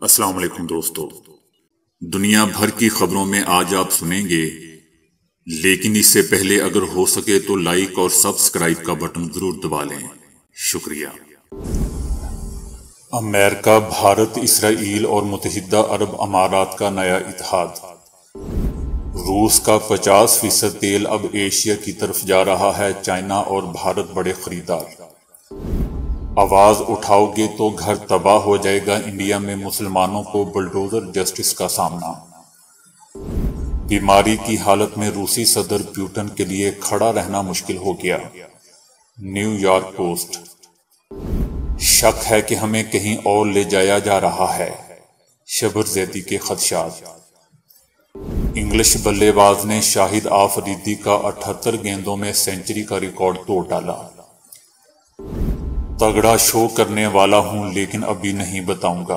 अस्सलाम वालेकुम दोस्तों। दुनिया भर की खबरों में आज आप सुनेंगे, लेकिन इससे पहले अगर हो सके तो लाइक और सब्सक्राइब का बटन ज़रूर दबा लें। शुक्रिया। अमेरिका, भारत, इसराइल और मुतहिदा अरब अमारात का नया इतिहाद रूस का 50 फ़ीसद तेल अब एशिया की तरफ़ जा रहा है, चाइना और भारत बड़े खरीदार। आवाज़ उठाओगे तो घर तबाह हो जाएगा इंडिया में मुसलमानों को बुलडोजर जस्टिस का सामना। बीमारी की हालत में रूसी सदर प्यूटन के लिए खड़ा रहना मुश्किल हो गया। New York post. शक है कि हमें कहीं और ले जाया जा रहा है। शबर जैदी के खदशात। इंग्लिश बल्लेबाज ने शाहिद आफरीदी का 78 गेंदों में सेंचुरी का रिकॉर्ड तोड़ डाला। तगड़ा शो करने वाला हूँ, लेकिन अभी नहीं बताऊँगा।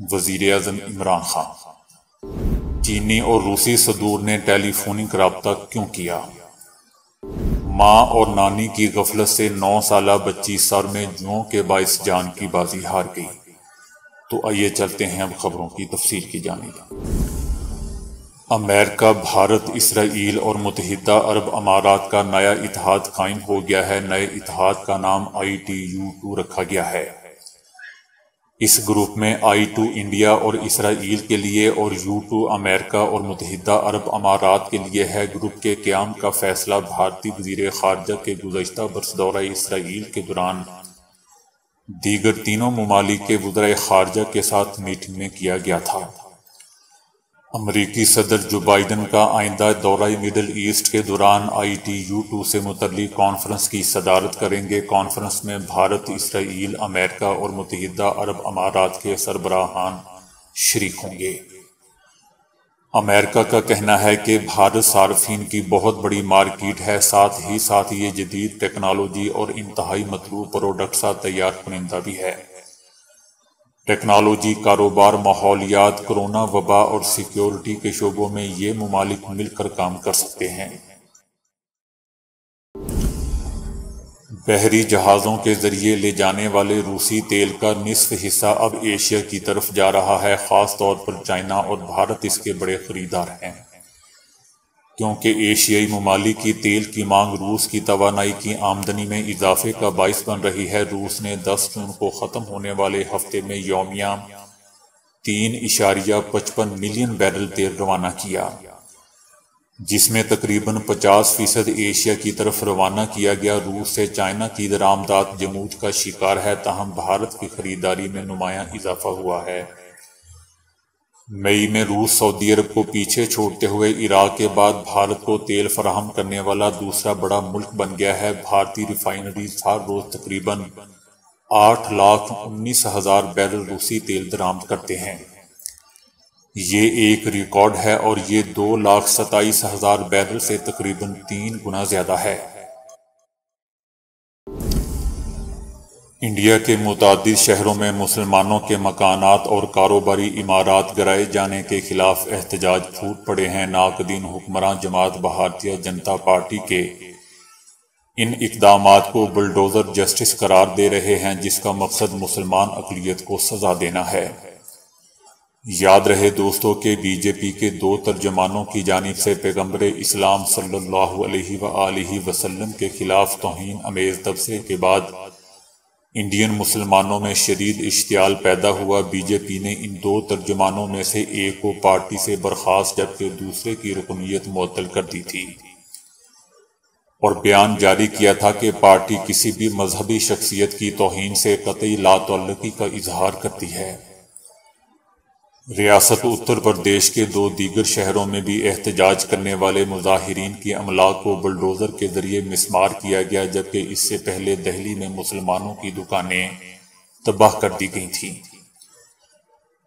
वज़ीर अजम इमरान खान। चीनी और रूसी सदूर ने टेलीफोनिक रबता क्यों किया? माँ और नानी की गफलत से नौ साल बच्ची सर में जुओं के बाइस जान की बाजी हार गई। तो आइए चलते हैं अब खबरों की तफसील की जानेगा अमेरिका, भारत, इसराइल और मुतहदा अरब अमारात का नया इतिहाद कायम हो गया है। नए इतिहाद का नाम आई टी यू टू रखा गया है। इस ग्रुप में आई टू इंडिया और इसराइल के लिए और यू टू अमेरिका और मुतहदा अरब अमारात के लिए है। ग्रुप के क्याम का फैसला भारतीय वज़ीर खारजा के गुजशत बरस दौरा इसराइल के दौरान। दीगर तीनों ममालिक के वजरा खारजा के साथ मीटिंग में किया गया था। अमरीकी सदर जो बाइडन का आइंदा दौरा मिडल ईस्ट के दौरान आई टी यू टू से मुतली कॉन्फ्रेंस की सदारत करेंगे। कॉन्फ्रेंस में भारत, इसराइल, अमेरिका और मुतहदा अरब अमारात के सरबराहान शरीक होंगे। अमेरिका का कहना है कि भारत सार्फिन की बहुत बड़ी मार्केट है। साथ ही साथ ये जदीद टेक्नोलॉजी और इंतहाई मतलूब प्रोडक्ट्स तैयार कुनिंदा भी है। टेक्नोलॉजी, कारोबार माहौलियात कोरोना, वबा और सिक्योरिटी के शोबों में ये ममालिक मिलकर काम कर सकते हैं। बहरी जहाज़ों के ज़रिए ले जाने वाले रूसी तेल का निसफ हिस्सा अब एशिया की तरफ़ जा रहा है ख़ास तौर पर चाइना और भारत इसके बड़े खरीदार हैं। क्योंकि एशियाई ममालिक की तेल की मांग रूस की तोानाई की आमदनी में इजाफे का बायस बन रही है। रूस ने 10 जून को ख़त्म होने वाले हफ़्ते में योमिया तीन इशारिया पचपन मिलियन बैरल तेल रवाना किया, जिसमें तकरीबन 50 फ़ीसद एशिया की तरफ़ रवाना किया गया। रूस से चाइना की दरामदात जमूत का शिकार है। तहम भारत की खरीदारी में नुमाया इजाफा हुआ है। मई में रूस सऊदी अरब को पीछे छोड़ते हुए इराक के बाद भारत को तेल फराहम करने वाला दूसरा बड़ा मुल्क बन गया है भारतीय रिफाइनरीज हर रोज तकरीबन आठ लाख उन्नीस हज़ार बैरल रूसी तेल दरामद करते हैं। ये एक रिकॉर्ड है और ये दो लाख सताईस हज़ार बैरल से तकरीबन तीन गुना ज़्यादा है। इंडिया के मुतद शहरों में मुसलमानों के मकानात और कारोबारी इमारत गिराए जाने के खिलाफ एहतजाज फूट पड़े हैं। नाकदीन हुक्मरान जमात भारतीय जनता पार्टी के इन इकदाम को बुलडोजर जस्टिस करार दे रहे हैं, जिसका मकसद मुसलमान अकलीत को सजा देना है। याद रहे दोस्तों के बीजेपी के दो तर्जमानों की जानब से पैगंबर इस्लाम सल्लल्लाहु अलैहि के खिलाफ तोहन अमेज तबसरे के बाद इंडियन मुसलमानों में शदीद इश्तियाल पैदा हुआ। बीजेपी ने इन दो तर्जमानों में से एक को पार्टी से बर्खास्त, जबकि दूसरे की रुकनीत मअतल कर दी थी और बयान जारी किया था कि पार्टी किसी भी मजहबी शख्सियत की तोहन से कतई लातल्लकी का इजहार करती है। रियासत उत्तर प्रदेश के दो दीगर शहरों में भी एहतजाज करने वाले मुजाहरीन की अमला को बुलडोज़र के ज़रिए मिसमार किया गया, जबकि इससे पहले दहली में मुसलमानों की दुकानें तबाह कर दी गई थीं।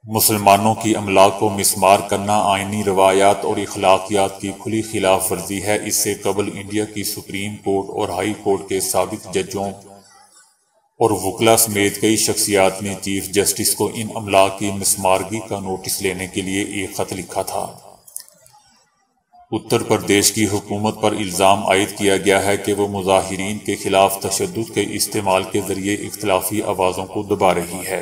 मुसलमानों की अमला को मिसमार करना आइनी रवायात और इखलाकियात की खुली खिलाफ वर्जी है। इससे कबल इंडिया की सुप्रीम कोर्ट और हाई कोर्ट के सबक जजों और वकला समेत कई शख्सियात ने चीफ जस्टिस को इन अमला की मिसमारगी का नोटिस लेने के लिए एक खत लिखा था। उत्तर प्रदेश की हुकूमत पर इल्ज़ाम आयद किया गया है कि वह मुजाहरीन के खिलाफ तशद के इस्तेमाल के ज़रिए इख्तलाफी आवाज़ों को दबा रही है।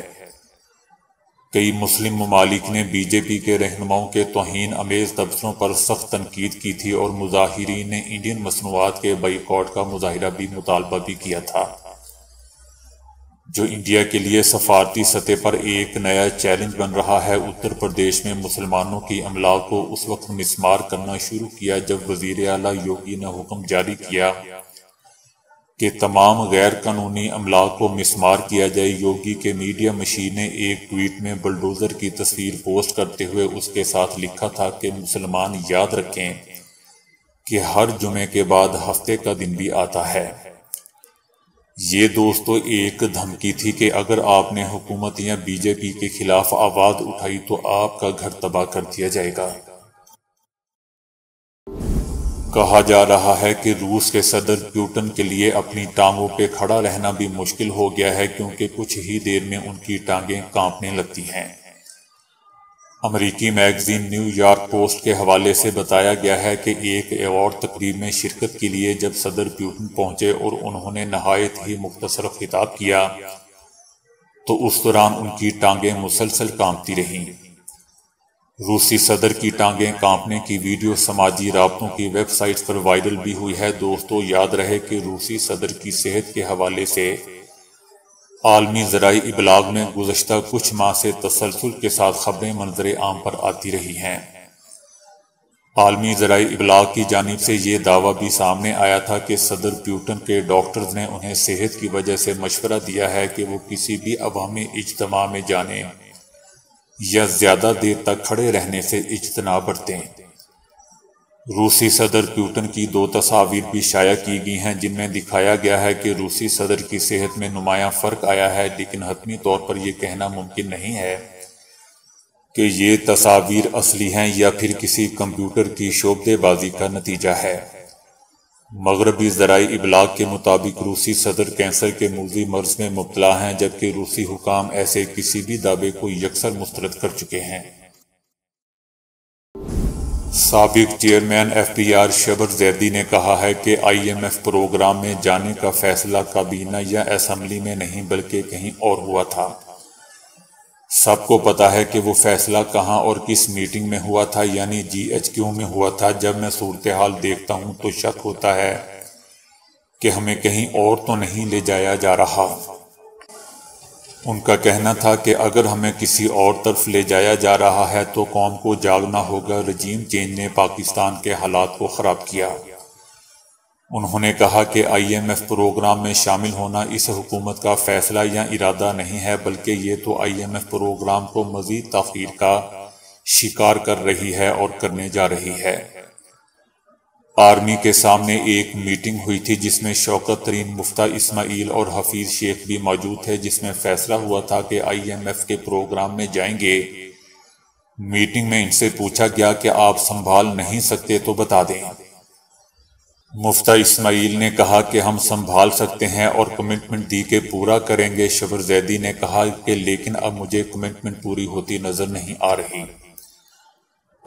कई मुस्लिम ममालिक ने बीजेपी के रहनुमाओं के तोहन अमेज तबसरों पर सख्त तनकीद की थी और मुजाहरीन ने इंडियन मसनूआत के बाईकॉट का मुजाहरा भी मुतालबा भी किया था। जो इंडिया के लिए सफारती सतह पर एक नया चैलेंज बन रहा है, उत्तर प्रदेश में मुसलमानों की अमला को उस वक्त मिसमार करना शुरू किया जब वज़ीर अला योगी ने हुक्म जारी किया कि तमाम गैर कानूनी अमला को मिसमार किया जाए। योगी के मीडिया मशीन ने एक ट्वीट में बुलडोजर की तस्वीर पोस्ट करते हुए उसके साथ लिखा था कि, मुसलमान याद रखें कि हर जुमे के बाद हफ़्ते का दिन भी आता है। ये दोस्तों, एक धमकी थी कि अगर आपने हुकूमत या बीजेपी के खिलाफ आवाज़ उठाई तो आपका घर तबाह कर दिया जाएगा। कहा जा रहा है कि रूस के सदर प्यूटन के लिए अपनी टांगों पर खड़ा रहना भी मुश्किल हो गया है, क्योंकि कुछ ही देर में उनकी टांगें कांपने लगती हैं। अमरीकी मैगजीन न्यूयॉर्क पोस्ट के हवाले से बताया गया है कि एक अवार्ड तकरीब में शिरकत के लिए जब सदर प्यूटन पहुँचे और उन्होंने नहायत ही मुख्तसर खिताब किया तो उस दौरान उनकी टांगें मुसलसल कांपती रहीं। रूसी सदर की टांगें कांपने की वीडियो समाजी रबतों की वेबसाइट पर वायरल भी हुई है। दोस्तों, याद रहे कि रूसी सदर की सेहत के हवाले से आलमी जराई इबलाग में गुजशत कुछ माह से तसलसल के साथ खबरें मंजर आम पर आती रही हैं। आलमी जराई इबलाग की जानब से ये दावा भी सामने आया था कि सदर प्यूटन के डॉक्टर्स ने उन्हें सेहत की वजह से मशवरा दिया है कि वो किसी भी अवामी इज्तम में जाने या ज़्यादा देर तक खड़े रहने से इज्तना बरतें। रूसी सदर प्यूटन की दो तस्वीर भी शाया की गई हैं, जिनमें दिखाया गया है कि रूसी सदर की सेहत में नुमाया फ़र्क आया है, लेकिन हतमी तौर पर यह कहना मुमकिन नहीं है कि ये तस्वीर असली हैं या फिर किसी कंप्यूटर की शोबेबाजी का नतीजा है। मगरबी जराई इबलाग के मुताबिक रूसी सदर कैंसर के मूजी मर्ज में मुबतला हैं, जबकि रूसी हुकाम ऐसे किसी भी दावे को यकसर मुस्तरद कर चुके हैं। सबक chairman F P R Shabbar Zaidi ने कहा है कि आई एम एफ़ प्रोग्राम में जाने का फैसला काबीना या असम्बली में नहीं, बल्कि कहीं और हुआ था। सबको पता है कि वो फैसला कहाँ और किस मीटिंग में हुआ था, यानी जी एच क्यू में हुआ था। जब मैं सूरत हाल देखता हूँ तो शक होता है कि हमें कहीं और तो नहीं ले जाया जा रहा। उनका कहना था कि अगर हमें किसी और तरफ़ ले जाया जा रहा है तो कौम को जागना होगा। रजीम चेंज ने पाकिस्तान के हालात को ख़राब किया। उन्होंने कहा कि आईएमएफ प्रोग्राम में शामिल होना इस हुकूमत का फैसला या इरादा नहीं है, बल्कि ये तो आईएमएफ प्रोग्राम को मजीद तखीर का शिकार कर रही है और करने जा रही है। आर्मी के सामने एक मीटिंग हुई थी जिसमें शौकत तरीन मुफ्ता इस्माइल और हफीज शेख भी मौजूद थे, जिसमें फैसला हुआ था कि आईएमएफ के प्रोग्राम में जाएँगे। मीटिंग में इनसे पूछा गया कि आप संभाल नहीं सकते तो बता दें। मुफ्ता इस्माइल ने कहा कि हम संभाल सकते हैं और कमिटमेंट दी के पूरा करेंगे। शबर जैदी ने कहा कि लेकिन अब मुझे कमिटमेंट पूरी होती नज़र नहीं आ रही।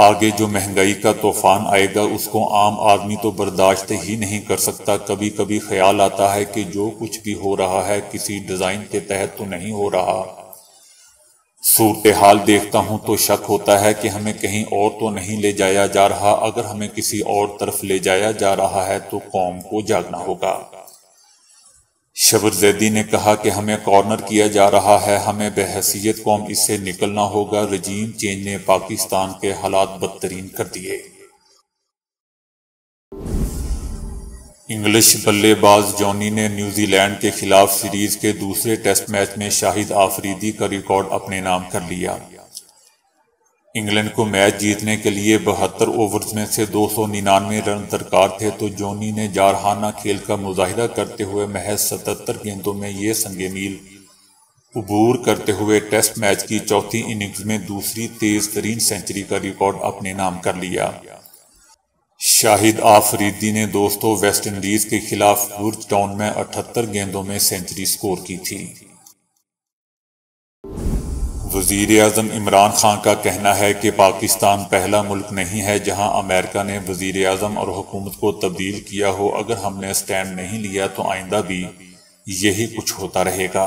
आगे जो महँगाई का तूफ़ान आएगा, उसको आम आदमी तो बर्दाश्त ही नहीं कर सकता। कभी कभी ख्याल आता है कि जो कुछ भी हो रहा है, किसी डिज़ाइन के तहत तो नहीं हो रहा। सूरत हाल देखता हूँ तो शक होता है कि हमें कहीं और तो नहीं ले जाया जा रहा। अगर हमें किसी और तरफ़ ले जाया जा रहा है तो कौम को जागना होगा। शबर जैदी ने कहा कि हमें कॉर्नर किया जा रहा है, हमें बहसीत कौम इससे निकलना होगा, रजीम चेंज ने पाकिस्तान के हालात बदतरीन कर दिए। इंग्लिश बल्लेबाज जॉनी ने न्यूजीलैंड के खिलाफ सीरीज़ के दूसरे टेस्ट मैच में शाहिद आफरीदी का रिकॉर्ड अपने नाम कर लिया। इंग्लैंड को मैच जीतने के लिए बहत्तर ओवर्स में से दो सौ निन्यानवे रन दरकार थे तो जोनी ने जारहाना खेल का मुजाहिदा करते हुए महज सतहत्तर गेंदों में ये संगे मील उबूर करते हुए टेस्ट मैच की चौथी इनिंग्स में दूसरी तेज तरीन सेंचुरी का रिकॉर्ड अपने नाम कर लिया। शाहिद आफरीदी ने दोस्तों वेस्ट इंडीज के खिलाफ बुर्ज टाउन में अठहत्तर गेंदों में सेंचुरी स्कोर की थी। वज़ीर अजम इमरान खान का कहना है कि पाकिस्तान पहला मुल्क नहीं है जहाँ अमेरिका ने वज़ीर अजम और हुकूमत को तब्दील किया हो। अगर हमने स्टैंड नहीं लिया तो आइंदा भी यही कुछ होता रहेगा।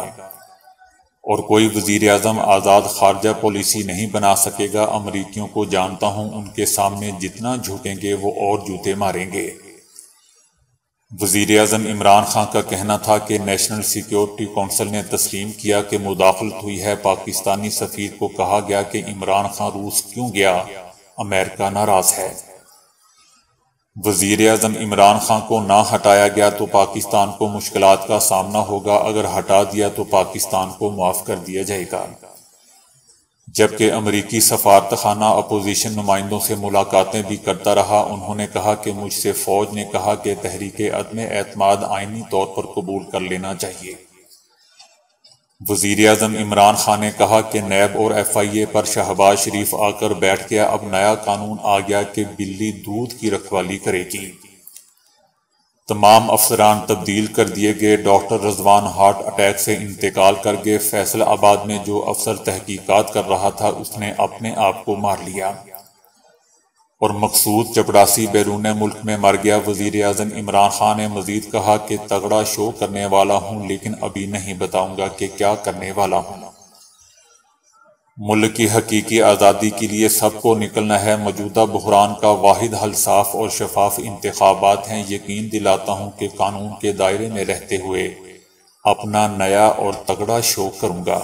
और कोई वज़ीर अजम आज़ाद खारजा पॉलिसी नहीं बना सकेगा। अमरीकियों को जानता हूँ, उनके सामने जितना झुकेंगे वो और जूते मारेंगे। वज़ीर अजम इमरान खान का कहना था कि नेशनल सिक्योरिटी कौंसिल ने तस्लीम किया कि मुदाखलत हुई है। पाकिस्तानी सफीर को कहा गया कि इमरान खान रूस क्यों गया? अमेरिका नाराज़ है। वज़ीर अजम इमरान खान को ना हटाया गया तो पाकिस्तान को मुश्किल का सामना होगा। अगर हटा दिया तो पाकिस्तान को माफ़ कर दिया जाएगा। जबकि अमरीकी सफारत खाना अपोजिशन नुमाइंदों से मुलाकातें भी करता रहा। उन्होंने कहा कि मुझसे फ़ौज ने कहा कि तहरीक अदम एतमाद आइनी तौर पर कबूल कर लेना चाहिए। वज़ीर अजम इमरान खान ने कहा कि नैब और एफ़ आई ए पर शहबाज शरीफ आकर बैठ गया। अब नया कानून आ गया कि बिल्ली दूध की रखवाली करेगी। तमाम अफसरान तब्दील कर दिए गए डॉक्टर रजवान हार्ट अटैक से इंतकाल कर गए फैसलाबाद में जो अफसर तहकीकात कर रहा था, उसने अपने आप को मार लिया। और मकसूद चपड़ासी बैरून मुल्क में मर गया वज़ीर अजम इमरान खान ने मजीद कहा कि तगड़ा शो करने वाला हूँ, लेकिन अभी नहीं बताऊँगा कि क्या करने वाला हूँ। मुल्क की हकीकी आज़ादी के लिए सबको निकलना है मौजूदा बहरान का वाहिद हल साफ़ और शफाफ इंतबात हैं। यकीन दिलाता हूँ कि कानून के दायरे में रहते हुए अपना नया और तगड़ा शो करूँगा।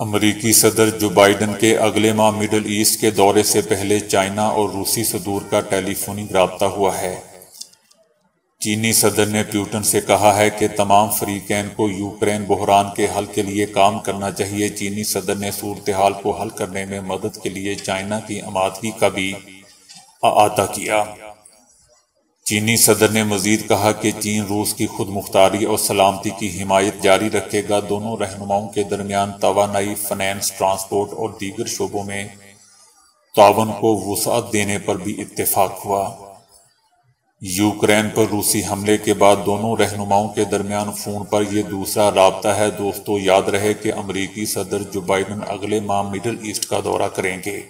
अमरीकी सदर जो बाइडन के अगले माह मिडल ईस्ट के दौरे से पहले चाइना और रूसी सदूर का टेलीफोनिक रबता हुआ है। चीनी सदर ने प्यूटन से कहा है कि तमाम फरीकैन को यूक्रेन बहरान के हल के लिए काम करना चाहिए। चीनी सदर ने सूरत हाल को हल करने में मदद के लिए चाइना की आमादगी का भी अदा किया। चीनी सदर ने मजीद कहा कि चीन रूस की खुद मुख्तारी और सलामती की हिमायत जारी रखेगा। दोनों रहनुमाओं के दरमियान तोानाई फाइनेंस, ट्रांसपोर्ट और दीगर शोबों में तावन को वसात देने पर भी इत्तेफाक हुआ। यूक्रेन पर रूसी हमले के बाद दोनों रहनुमाओं के दरमियान फ़ोन पर यह दूसरा रबता है। दोस्तों, याद रहे कि अमरीकी सदर जो बाइडन अगले माह मिडल ईस्ट का दौरा करेंगे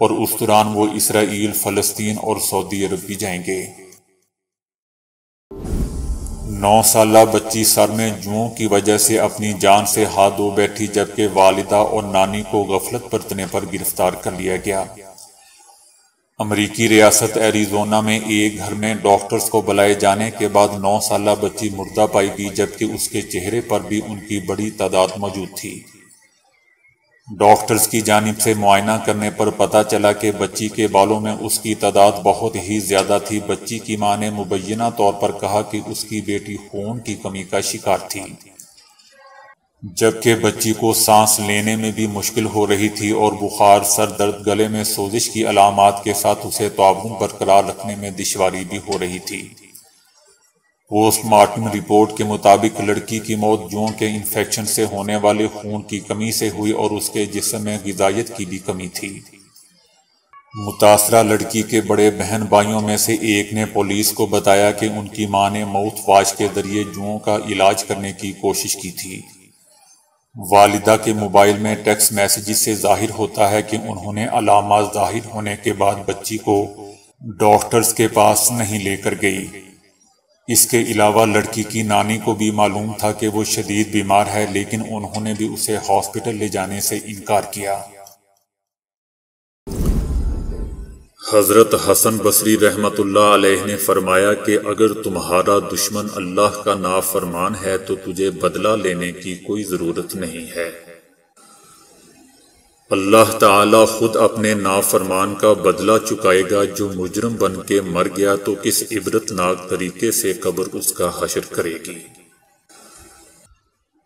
और उस दौरान वो इसराइल, फलस्तीन और सऊदी अरब भी जाएँगे। नौ साल बच्ची सर में जुओं की वजह से अपनी जान से हाथ धो बैठी, जबकि वालिदा और नानी को गफलत बरतने पर गिरफ़्तार कर लिया गया। अमरीकी रियासत एरिजोना में एक घर में डॉक्टर्स को बुलाए जाने के बाद नौ साल बच्ची मुर्दा पाई गई, जबकि उसके चेहरे पर भी उनकी बड़ी तादाद मौजूद थी। डॉक्टर्स की जानब से मुआयना करने पर पता चला कि बच्ची के बालों में उसकी तादाद बहुत ही ज़्यादा थी। बच्ची की माँ ने मुबैना तौर पर कहा कि उसकी बेटी खून की कमी का शिकार थी। जबकि बच्ची को सांस लेने में भी मुश्किल हो रही थी और बुखार, सर दर्द, गले में सोजिश की अलामत के साथ उसे ताबुन बरकरार रखने में दुशारी भी हो रही थी। पोस्टमार्टम रिपोर्ट के मुताबिक लड़की की मौत जुओं के इन्फेक्शन से होने वाले खून की कमी से हुई और उसके जिसम में गजाइत की भी कमी थी। मुतासरा लड़की के बड़े बहन भाइयों में से एक ने पुलिस को बताया कि उनकी माँ ने माउथ वाश के ज़रिए जुओं का इलाज करने की कोशिश की थी। वालिदा के मोबाइल में टेक्स्ट मैसेज से ज़ाहिर होता है कि उन्होंने अलामत ज़ाहिर होने के बाद बच्ची को डॉक्टर्स के पास नहीं लेकर गई। इसके अलावा लड़की की नानी को भी मालूम था कि वो शदीद बीमार है, लेकिन उन्होंने भी उसे हॉस्पिटल ले जाने से इनकार किया। हज़रत हसन बसरी रहमत ने फरमाया कि अगर तुम्हारा दुश्मन अल्लाह का नाफरमान है तो तुझे बदला लेने की कोई ज़रूरत नहीं है। अल्लाह ताला खुद अपने नाफरमान का बदला चुकाएगा। जो मुजरम बन के मर गया तो किस इबरतनाक तरीके से कब्र उसका हशर करेगी।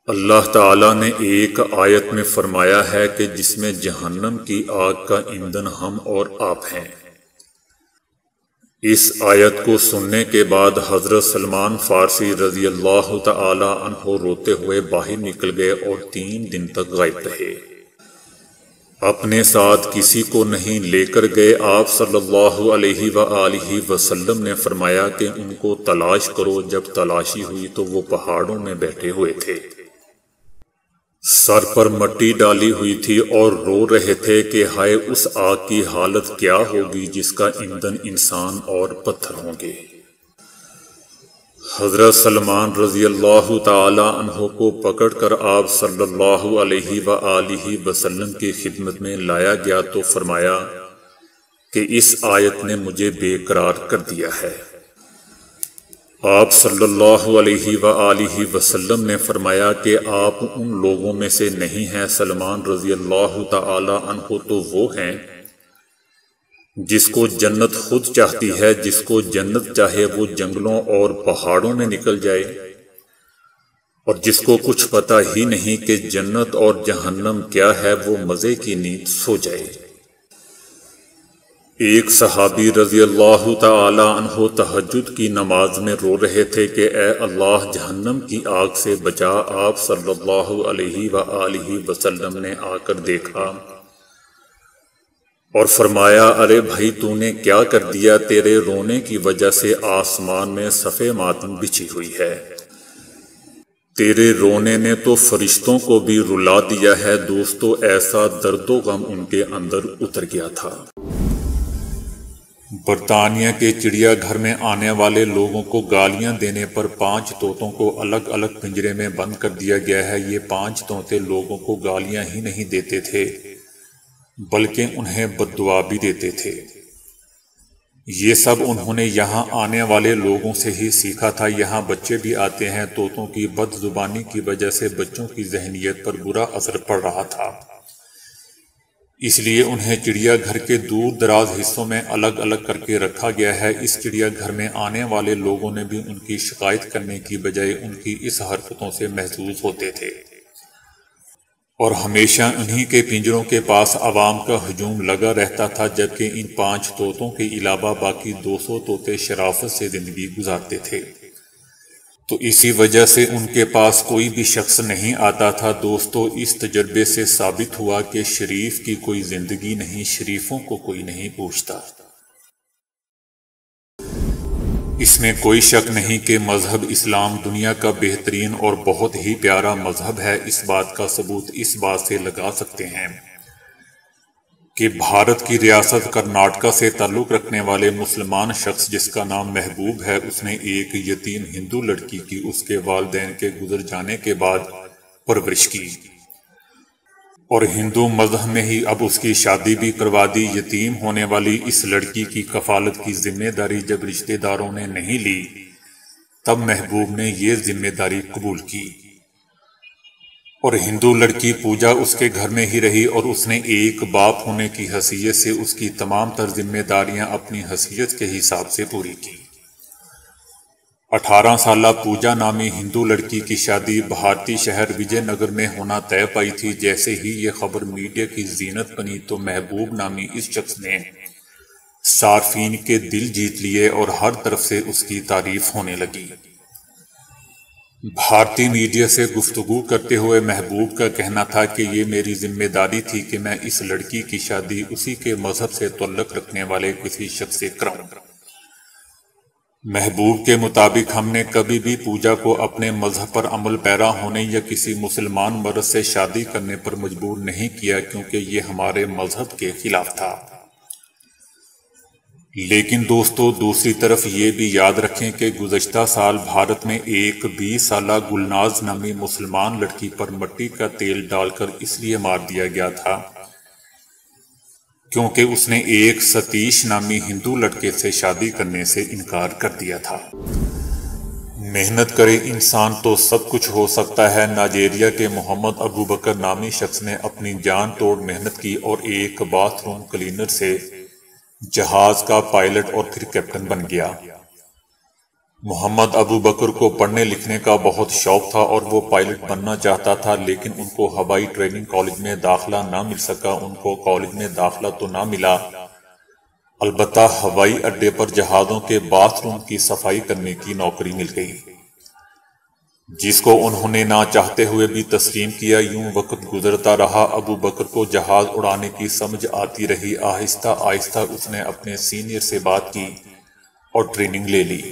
अल्लाह ताला ने एक आयत में फरमाया है कि जिसमें जहन्नम की आग का ईंधन हम और आप हैं। इस आयत को सुनने के बाद हज़रत सलमान फारसी रज़ी अल्लाह तहो रोते हुए बाहर निकल गए और तीन दिन तक गायब रहे। अपने साथ किसी को नहीं लेकर गए आप सल्लल्लाहु वआलिहि वसल्लम ने फरमाया कि उनको तलाश करो, जब तलाशी हुई तो वो पहाड़ों में बैठे हुए थे। सर पर मट्टी डाली हुई थी और रो रहे थे कि हाय उस आग की हालत क्या होगी जिसका ईंधन इंसान और पत्थर होंगे। हज़रत सलमान रज़ी अल्लाह तहों को पकड़कर आप सल्लल्लाहु अलैहि वआलिहि वसल्लम की खिदमत में लाया गया तो फरमाया कि इस आयत ने मुझे बेकरार कर दिया है। आप सल्लल्लाहु अलैहि व वसल्लम ने फरमाया कि आप उन लोगों में से नहीं हैं सलमान रज़ी अल्लाह तहो तो वो हैं जिसको जन्नत खुद चाहती है, जिसको जन्नत चाहे वो जंगलों और पहाड़ों में निकल जाए। और जिसको कुछ पता ही नहीं कि जन्नत और जहन्नम क्या है, वो मज़े की नींद सो जाए। एक सहाबी रज़ी अल्लाह तहो तहजद की नमाज़ में रो रहे थे कि ए अल्लाह, जहन्नम की आग से बचा आप सल्लल्लाहु अलैहि व वसल्लम ने आकर देखा और फरमाया, अरे भाई, तूने क्या कर दिया? तेरे रोने की वजह से आसमान में सफ़े मातम बिछी हुई है। तेरे रोने ने तो फरिश्तों को भी रुला दिया है। दोस्तों, ऐसा दर्दो गम उनके अंदर उतर गया था। बरतानिया के चिड़ियाघर में आने वाले लोगों को गालियाँ देने पर पाँच तोतों को अलग अलग पिंजरे में बंद कर दिया गया है। ये पाँच तोते लोगों को गालियाँ ही नहीं देते थे, बल्कि उन्हें बदुआ भी देते थे। ये सब उन्होंने यहाँ आने वाले लोगों से ही सीखा था। यहाँ बच्चे भी आते हैं। तोतों की बद जुबानी की वजह से बच्चों की जहनीत पर बुरा असर पड़ रहा था। इसलिए उन्हें चिड़ियाघर के दूर दराज हिस्सों में अलग अलग करके रखा गया है। इस चिड़ियाघर में आने वाले लोगों ने भी उनकी शिकायत करने की बजाय उनकी इस हरकतों से महसूस होते थे। और हमेशा उन्हीं के पिंजरों के पास आवाम का हजूम लगा रहता था, जबकि इन पाँच तोतों के अलावा बाकी 200 तोते शराफत से ज़िंदगी गुजारते थे। तो इसी वजह से उनके पास कोई भी शख्स नहीं आता था। दोस्तों, इस तजर्बे से साबित हुआ कि शरीफ की कोई ज़िंदगी नहीं, शरीफों को कोई नहीं पूछता। इसमें कोई शक नहीं कि मज़हब इस्लाम दुनिया का बेहतरीन और बहुत ही प्यारा मज़हब है। इस बात का सबूत इस बात से लगा सकते हैं। कि भारत की रियासत कर्नाटका से ताल्लुक़ रखने वाले मुसलमान शख्स जिसका नाम महबूब है, उसने एक यतीम हिंदू लड़की की उसके वालदेन के गुजर जाने के बाद परवरिश की। और हिंदू मज़हब में ही अब उसकी शादी भी करवा दी। यतीम होने वाली इस लड़की की कफालत की ज़िम्मेदारी जब रिश्तेदारों ने नहीं ली, तब महबूब ने ये ज़िम्मेदारी कबूल की। और हिंदू लड़की पूजा उसके घर में ही रही और उसने एक बाप होने की हसीयत से उसकी तमाम तर जिम्मेदारियाँ अपनी हसीयत के हिसाब से पूरी की। अठारह साल पूजा नामी हिंदू लड़की की शादी भारतीय शहर विजयनगर में होना तय पाई थी। जैसे ही ये खबर मीडिया की जीनत बनी तो महबूब नामी इस शख्स ने सार्फिन के दिल जीत लिए और हर तरफ़ से उसकी तारीफ़ होने लगी। भारतीय मीडिया से गुफ्तगु करते हुए महबूब का कहना था कि ये मेरी ज़िम्मेदारी थी कि मैं इस लड़की की शादी उसी के मज़हब से तल्लक रखने वाले किसी शख्स से कराऊं। महबूब के मुताबिक हमने कभी भी पूजा को अपने मज़हब पर अमल पैरा होने या किसी मुसलमान मर्द से शादी करने पर मजबूर नहीं किया क्योंकि ये हमारे मज़हब के खिलाफ था। लेकिन दोस्तों, दूसरी तरफ़ ये भी याद रखें कि गुजशत साल भारत में एक बीस साल गुलनाज नामी मुसलमान लड़की पर मट्टी का तेल डालकर इसलिए मार दिया गया था क्योंकि उसने एक सतीश नामी हिंदू लड़के से शादी करने से इनकार कर दिया था। मेहनत करे इंसान तो सब कुछ हो सकता है। नाइजेरिया के मोहम्मद अबू बकर नामी शख्स ने अपनी जान तोड़ मेहनत की और एक बाथरूम क्लीनर से जहाज़ का पायलट और फिर कैप्टन बन गया। मोहम्मद अबू बकर को पढ़ने लिखने का बहुत शौक था और वो पायलट बनना चाहता था, लेकिन उनको हवाई ट्रेनिंग कॉलेज में दाखला ना मिल सका। उनको कॉलेज में दाखला तो ना मिला। अलबत्ता हवाई अड्डे पर जहाज़ों के बाथरूम की सफ़ाई करने की नौकरी मिल गई। जिसको उन्होंने ना चाहते हुए भी तस्लीम किया, यूँ वक्त गुजरता रहा। अबू बकर को जहाज़ उड़ाने की समझ आती रही। आहिस्ता आहिस्ता उसने अपने सीनियर से बात की और ट्रेनिंग ले ली,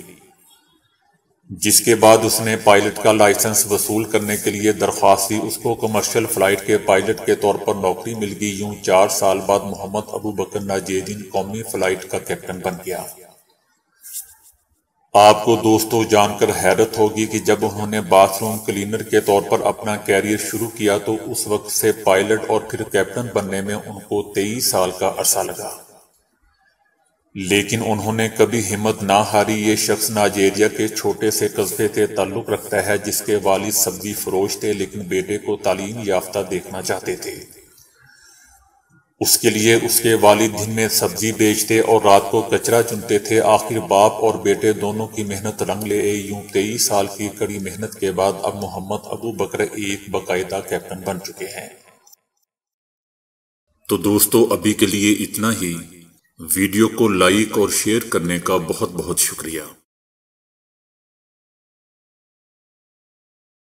जिसके बाद उसने पायलट का लाइसेंस वसूल करने के लिए दरख्वास्त दी। उसको कमर्शियल फ़्लाइट के पायलट के तौर पर नौकरी मिल गई। यूँ चार साल बाद मोहम्मद अबू बकर नाजेदीन कौमी फ़्लाइट का कैप्टन बन गया। आपको दोस्तों जानकर हैरत होगी कि जब उन्होंने बाथरूम क्लीनर के तौर पर अपना कैरियर शुरू किया तो उस वक्त से पायलट और फिर कैप्टन बनने में उनको तेईस साल का अरसा लगा। लेकिन उन्होंने कभी हिम्मत ना हारी, ये शख्स नाइजेरिया के छोटे से कस्बे से ताल्लुक रखता है, जिसके वालिद सब्ज़ी फरोश थे लेकिन बेटे को तालीम याफ्ता देखना चाहते थे। उसके लिए उसके वालिद दिन में सब्ज़ी बेचते और रात को कचरा चुनते थे। आखिर बाप और बेटे दोनों की मेहनत रंग ले यूँ तेईस साल की कड़ी मेहनत के बाद अब मोहम्मद अबू बकर एक बाकायदा कैप्टन बन चुके हैं। तो दोस्तों, अभी के लिए इतना ही। वीडियो को लाइक और शेयर करने का बहुत बहुत शुक्रिया।